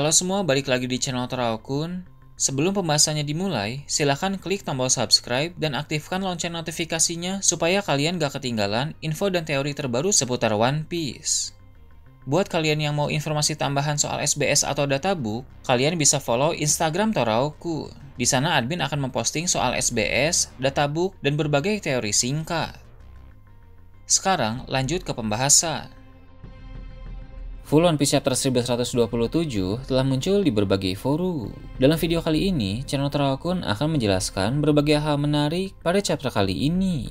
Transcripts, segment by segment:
Halo semua, balik lagi di channel Teraokun. Sebelum pembahasannya dimulai, silahkan klik tombol subscribe dan aktifkan lonceng notifikasinya supaya kalian gak ketinggalan info dan teori terbaru seputar One Piece. Buat kalian yang mau informasi tambahan soal SBS atau databook, kalian bisa follow Instagram Toraoku. Di sana admin akan memposting soal SBS, databook, dan berbagai teori singkat. Sekarang lanjut ke pembahasan. Full One Piece Chapter 1127 telah muncul di berbagai forum. Dalam video kali ini, channel Terakun akan menjelaskan berbagai hal menarik pada chapter kali ini.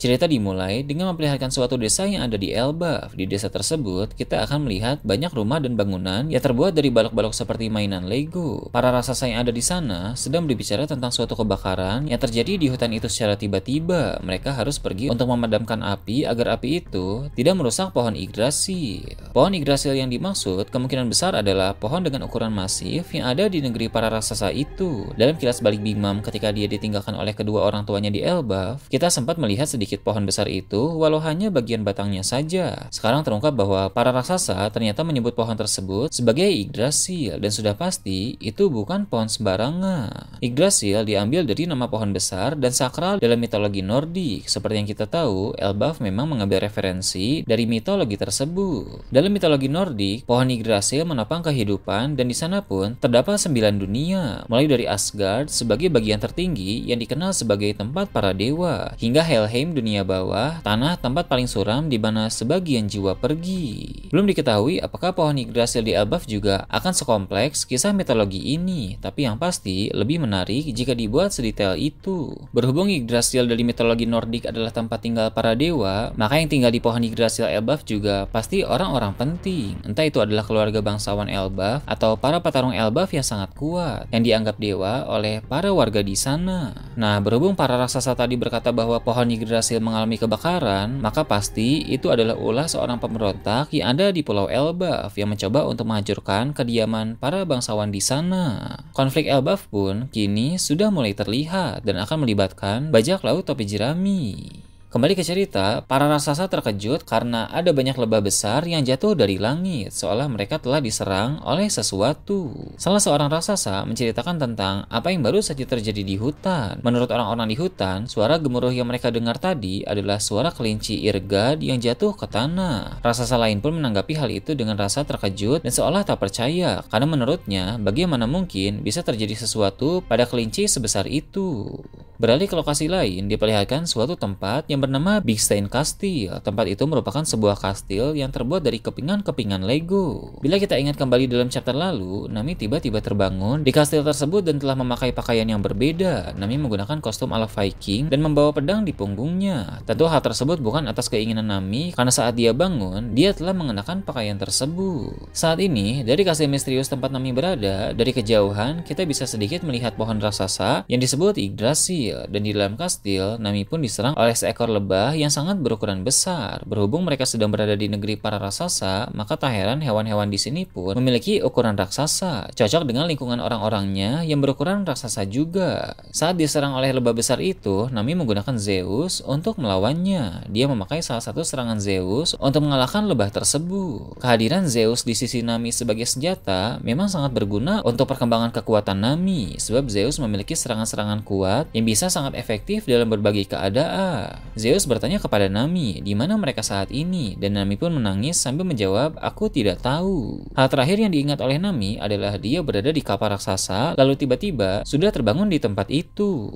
Cerita dimulai dengan memperlihatkan suatu desa yang ada di Elbaf. Di desa tersebut, kita akan melihat banyak rumah dan bangunan yang terbuat dari balok-balok seperti mainan Lego. Para raksasa yang ada di sana sedang berbicara tentang suatu kebakaran yang terjadi di hutan itu secara tiba-tiba. Mereka harus pergi untuk memadamkan api agar api itu tidak merusak pohon Yggdrasil. Pohon Yggdrasil yang dimaksud kemungkinan besar adalah pohon dengan ukuran masif yang ada di negeri para raksasa itu. Dalam kilas balik Bimam ketika dia ditinggalkan oleh kedua orang tuanya di Elbaf, kita sempat melihat sedikit sedikit pohon besar itu walau hanya bagian batangnya saja. Sekarang terungkap bahwa para raksasa ternyata menyebut pohon tersebut sebagai Yggdrasil dan sudah pasti itu bukan pohon sembarangan. Yggdrasil diambil dari nama pohon besar dan sakral dalam mitologi Nordik. Seperti yang kita tahu, Elbaf memang mengambil referensi dari mitologi tersebut. Dalam mitologi Nordik, pohon Yggdrasil menopang kehidupan dan di sana pun terdapat sembilan dunia, mulai dari Asgard sebagai bagian tertinggi yang dikenal sebagai tempat para dewa, hingga Helheim dunia bawah, tanah tempat paling suram di mana sebagian jiwa pergi. Belum diketahui apakah pohon Yggdrasil di Elbaf juga akan sekompleks kisah mitologi ini, tapi yang pasti lebih menarik jika dibuat sedetail itu. Berhubung Yggdrasil dari mitologi Nordik adalah tempat tinggal para dewa, maka yang tinggal di pohon Yggdrasil Elbaf juga pasti orang-orang penting. Entah itu adalah keluarga bangsawan Elbaf atau para petarung Elbaf yang sangat kuat, yang dianggap dewa oleh para warga di sana. Nah, berhubung para raksasa tadi berkata bahwa pohon Yggdrasil berhasil mengalami kebakaran, maka pasti itu adalah ulah seorang pemberontak yang ada di Pulau Elbaf yang mencoba untuk menghancurkan kediaman para bangsawan di sana. Konflik Elbaf pun kini sudah mulai terlihat dan akan melibatkan bajak laut topi jerami. Kembali ke cerita, para raksasa terkejut karena ada banyak lebah besar yang jatuh dari langit, seolah mereka telah diserang oleh sesuatu. Salah seorang raksasa menceritakan tentang apa yang baru saja terjadi di hutan. Menurut orang-orang di hutan, suara gemuruh yang mereka dengar tadi adalah suara kelinci Irgad yang jatuh ke tanah. Raksasa lain pun menanggapi hal itu dengan rasa terkejut dan seolah tak percaya, karena menurutnya bagaimana mungkin bisa terjadi sesuatu pada kelinci sebesar itu. Beralih ke lokasi lain, diperlihatkan suatu tempat yang bernama Big Stein Castle. Tempat itu merupakan sebuah kastil yang terbuat dari kepingan-kepingan Lego. Bila kita ingat kembali dalam chapter lalu, Nami tiba-tiba terbangun di kastil tersebut dan telah memakai pakaian yang berbeda. Nami menggunakan kostum ala Viking dan membawa pedang di punggungnya. Tentu hal tersebut bukan atas keinginan Nami, karena saat dia bangun, dia telah mengenakan pakaian tersebut. Saat ini, dari kastil misterius tempat Nami berada, dari kejauhan, kita bisa sedikit melihat pohon raksasa yang disebut Yggdrasil dan di dalam kastil Nami pun diserang oleh seekor lebah yang sangat berukuran besar. Berhubung mereka sedang berada di negeri para raksasa, maka tak heran hewan-hewan di sini pun memiliki ukuran raksasa, cocok dengan lingkungan orang-orangnya yang berukuran raksasa juga. Saat diserang oleh lebah besar itu, Nami menggunakan Zeus untuk melawannya. Dia memakai salah satu serangan Zeus untuk mengalahkan lebah tersebut. Kehadiran Zeus di sisi Nami sebagai senjata memang sangat berguna untuk perkembangan kekuatan Nami, sebab Zeus memiliki serangan-serangan kuat yang bisa sangat efektif dalam berbagai keadaan. Zeus bertanya kepada Nami di mana mereka saat ini dan Nami pun menangis sambil menjawab, "Aku tidak tahu." Hal terakhir yang diingat oleh Nami adalah dia berada di kapal raksasa lalu tiba-tiba sudah terbangun di tempat itu.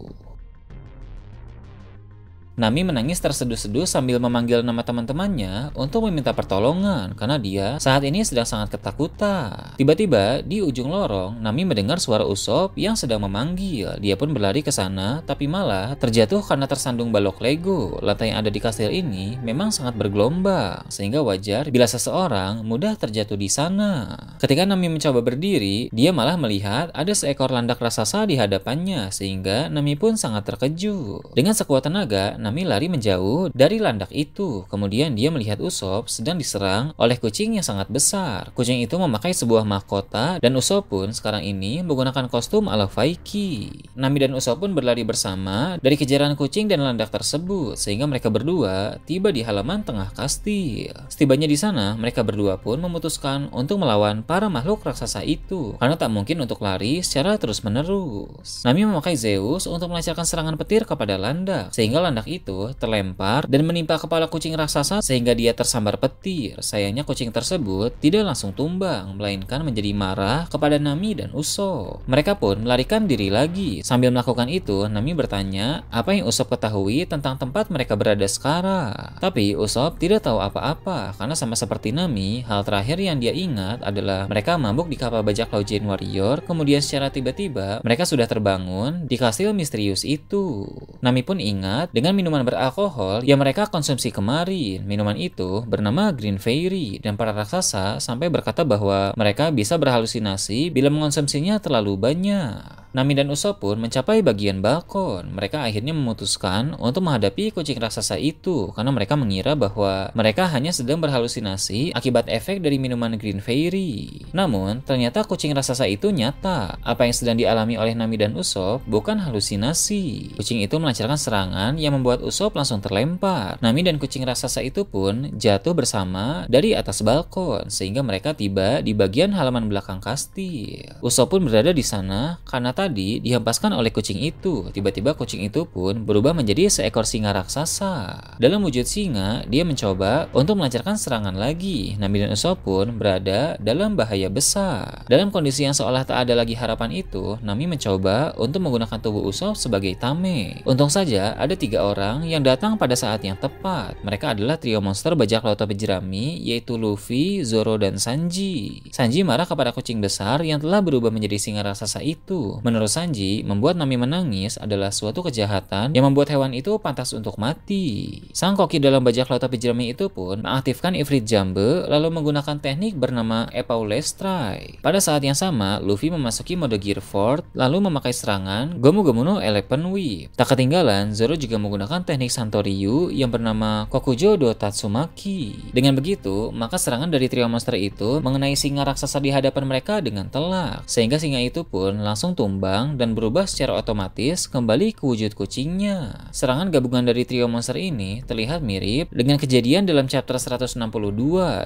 Nami menangis terseduh-seduh sambil memanggil nama teman-temannya untuk meminta pertolongan karena dia saat ini sedang sangat ketakutan. Tiba-tiba di ujung lorong, Nami mendengar suara Usop yang sedang memanggil. Dia pun berlari ke sana, tapi malah terjatuh karena tersandung balok Lego. Lantai yang ada di kastil ini memang sangat bergelombang, sehingga wajar bila seseorang mudah terjatuh di sana. Ketika Nami mencoba berdiri, dia malah melihat ada seekor landak raksasa di hadapannya, sehingga Nami pun sangat terkejut. Dengan sekuat tenaga, Nami lari menjauh dari landak itu. Kemudian dia melihat Usop sedang diserang oleh kucing yang sangat besar. Kucing itu memakai sebuah mahkota dan Usop pun sekarang ini menggunakan kostum ala Vaiki. Nami dan Usop pun berlari bersama dari kejaran kucing dan landak tersebut sehingga mereka berdua tiba di halaman tengah kastil. Setibanya di sana, mereka berdua pun memutuskan untuk melawan para makhluk raksasa itu karena tak mungkin untuk lari secara terus-menerus. Nami memakai Zeus untuk melancarkan serangan petir kepada landak sehingga landak itu terlempar dan menimpa kepala kucing raksasa sehingga dia tersambar petir. Sayangnya kucing tersebut tidak langsung tumbang, melainkan menjadi marah kepada Nami dan Usop. Mereka pun melarikan diri lagi. Sambil melakukan itu, Nami bertanya apa yang Usop ketahui tentang tempat mereka berada sekarang. Tapi Usop tidak tahu apa-apa karena sama seperti Nami, hal terakhir yang dia ingat adalah mereka mabuk di kapal bajak laut Jane Warrior, kemudian secara tiba-tiba mereka sudah terbangun di kastil misterius itu. Nami pun ingat dengan minuman beralkohol yang mereka konsumsi kemarin. Minuman itu bernama Green Fairy dan para raksasa sampai berkata bahwa mereka bisa berhalusinasi bila mengonsumsinya terlalu banyak. Nami dan Usopp pun mencapai bagian balkon. Mereka akhirnya memutuskan untuk menghadapi kucing raksasa itu karena mereka mengira bahwa mereka hanya sedang berhalusinasi akibat efek dari minuman Green Fairy. Namun, ternyata kucing raksasa itu nyata. Apa yang sedang dialami oleh Nami dan Usopp bukan halusinasi. Kucing itu melancarkan serangan yang membuat Usopp langsung terlempar. Nami dan kucing raksasa itu pun jatuh bersama dari atas balkon sehingga mereka tiba di bagian halaman belakang kastil. Usopp pun berada di sana karena tadi dihempaskan oleh kucing itu. Tiba-tiba kucing itu pun berubah menjadi seekor singa raksasa. Dalam wujud singa, dia mencoba untuk melancarkan serangan lagi. Nami dan Usopp pun berada dalam bahaya besar. Dalam kondisi yang seolah tak ada lagi harapan itu, Nami mencoba untuk menggunakan tubuh Usopp sebagai tame. Untung saja ada tiga orang yang datang pada saat yang tepat. Mereka adalah trio monster bajak laut topi jerami, yaitu Luffy, Zoro, dan Sanji. Sanji marah kepada kucing besar yang telah berubah menjadi singa raksasa itu. Menurut Sanji, membuat Nami menangis adalah suatu kejahatan yang membuat hewan itu pantas untuk mati. Sang koki dalam bajak laut api jerami itu pun mengaktifkan Ifrit Jambe lalu menggunakan teknik bernama Epaule Strike. Pada saat yang sama, Luffy memasuki mode Gear 4 lalu memakai serangan Gomu Gomu no Elephant Whip. Tak ketinggalan, Zoro juga menggunakan teknik Santoryu yang bernama Kokujo do Tatsumaki. Dengan begitu, maka serangan dari trio monster itu mengenai singa raksasa di hadapan mereka dengan telak, sehingga singa itu pun langsung tumbang berkembang dan berubah secara otomatis kembali ke wujud kucingnya. Serangan gabungan dari trio monster ini terlihat mirip dengan kejadian dalam chapter 162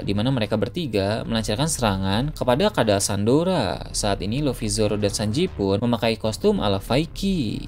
di mana mereka bertiga melancarkan serangan kepada Kada Sandora. Saat ini Luffy, Zoro, dan Sanji pun memakai kostum ala Vaiki.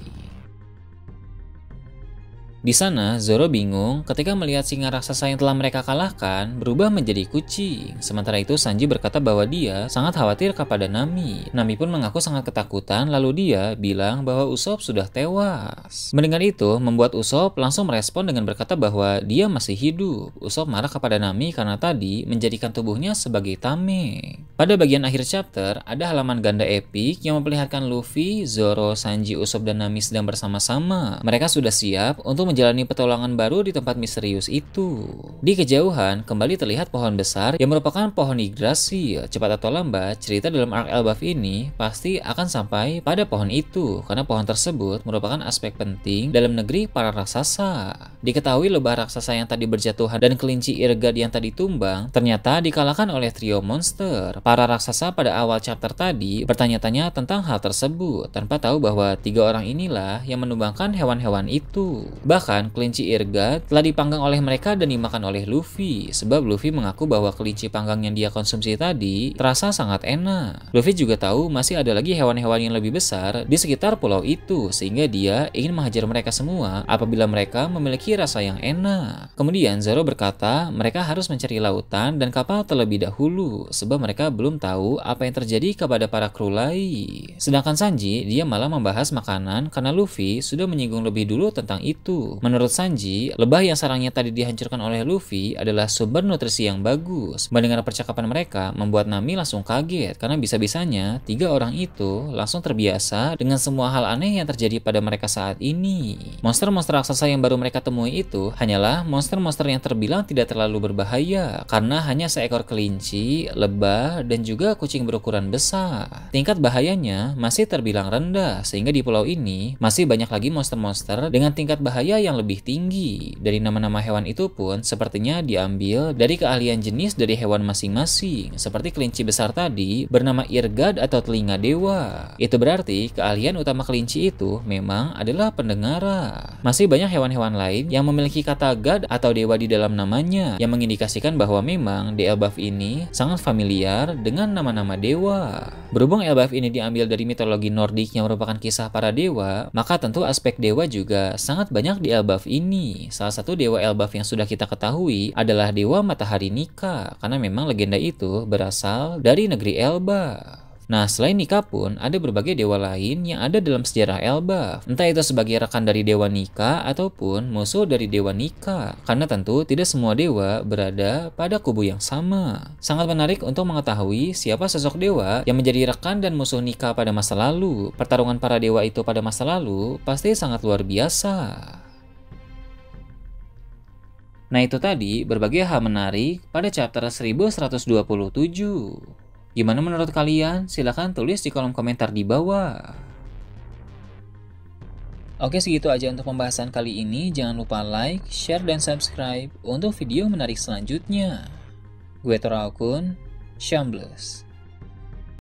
Di sana, Zoro bingung ketika melihat singa raksasa yang telah mereka kalahkan berubah menjadi kucing. Sementara itu, Sanji berkata bahwa dia sangat khawatir kepada Nami. Nami pun mengaku sangat ketakutan, lalu dia bilang bahwa Usopp sudah tewas. Mendengar itu, membuat Usopp langsung merespon dengan berkata bahwa dia masih hidup. Usopp marah kepada Nami karena tadi menjadikan tubuhnya sebagai tameng. Pada bagian akhir chapter, ada halaman ganda epik yang memperlihatkan Luffy, Zoro, Sanji, Usopp, dan Nami sedang bersama-sama. Mereka sudah siap untuk menjalani petualangan baru di tempat misterius itu. Di kejauhan, kembali terlihat pohon besar yang merupakan pohon Yggdrasil. Cepat atau lambat, cerita dalam arc Elbaf ini pasti akan sampai pada pohon itu, karena pohon tersebut merupakan aspek penting dalam negeri para raksasa. Diketahui lebah raksasa yang tadi berjatuhan dan kelinci Irgad yang tadi tumbang, ternyata dikalahkan oleh trio monster. Para raksasa pada awal chapter tadi bertanya-tanya tentang hal tersebut, tanpa tahu bahwa tiga orang inilah yang menumbangkan hewan-hewan itu. Bahkan Bahkan kelinci Irga telah dipanggang oleh mereka dan dimakan oleh Luffy sebab Luffy mengaku bahwa kelinci panggang yang dia konsumsi tadi terasa sangat enak. Luffy juga tahu masih ada lagi hewan-hewan yang lebih besar di sekitar pulau itu sehingga dia ingin menghajar mereka semua apabila mereka memiliki rasa yang enak. Kemudian Zoro berkata mereka harus mencari lautan dan kapal terlebih dahulu sebab mereka belum tahu apa yang terjadi kepada para kru lain. Sedangkan Sanji dia malah membahas makanan karena Luffy sudah menyinggung lebih dulu tentang itu. Menurut Sanji, lebah yang sarangnya tadi dihancurkan oleh Luffy adalah sumber nutrisi yang bagus. Mendengar percakapan mereka membuat Nami langsung kaget karena bisa-bisanya tiga orang itu langsung terbiasa dengan semua hal aneh yang terjadi pada mereka saat ini. Monster-monster raksasa yang baru mereka temui temui itu hanyalah monster-monster yang terbilang tidak terlalu berbahaya karena hanya seekor kelinci, lebah, dan juga kucing berukuran besar. Tingkat bahayanya masih terbilang rendah sehingga di pulau ini masih banyak lagi monster-monster dengan tingkat bahaya yang lebih tinggi. Dari nama-nama hewan itu pun sepertinya diambil dari keahlian jenis dari hewan masing-masing. Seperti kelinci besar tadi bernama Irgad atau telinga dewa. Itu berarti keahlian utama kelinci itu memang adalah pendengara. Masih banyak hewan-hewan lain yang memiliki kata god atau dewa di dalam namanya yang mengindikasikan bahwa memang di Elbaf ini sangat familiar dengan nama-nama dewa. Berhubung Elbaf ini diambil dari mitologi Nordik yang merupakan kisah para dewa, maka tentu aspek dewa juga sangat banyak di Elbaf ini. Salah satu dewa Elbaf yang sudah kita ketahui adalah dewa matahari Nika karena memang legenda itu berasal dari negeri Elbaf. Nah, selain Nika pun, ada berbagai dewa lain yang ada dalam sejarah Elbaf. Entah itu sebagai rekan dari dewa Nika ataupun musuh dari dewa Nika. Karena tentu tidak semua dewa berada pada kubu yang sama. Sangat menarik untuk mengetahui siapa sosok dewa yang menjadi rekan dan musuh Nika pada masa lalu. Pertarungan para dewa itu pada masa lalu pasti sangat luar biasa. Nah itu tadi berbagai hal menarik pada chapter 1127. Gimana menurut kalian? Silahkan tulis di kolom komentar di bawah. Oke segitu aja untuk pembahasan kali ini. Jangan lupa like, share, dan subscribe untuk video menarik selanjutnya. Gue Torakun, Shambles.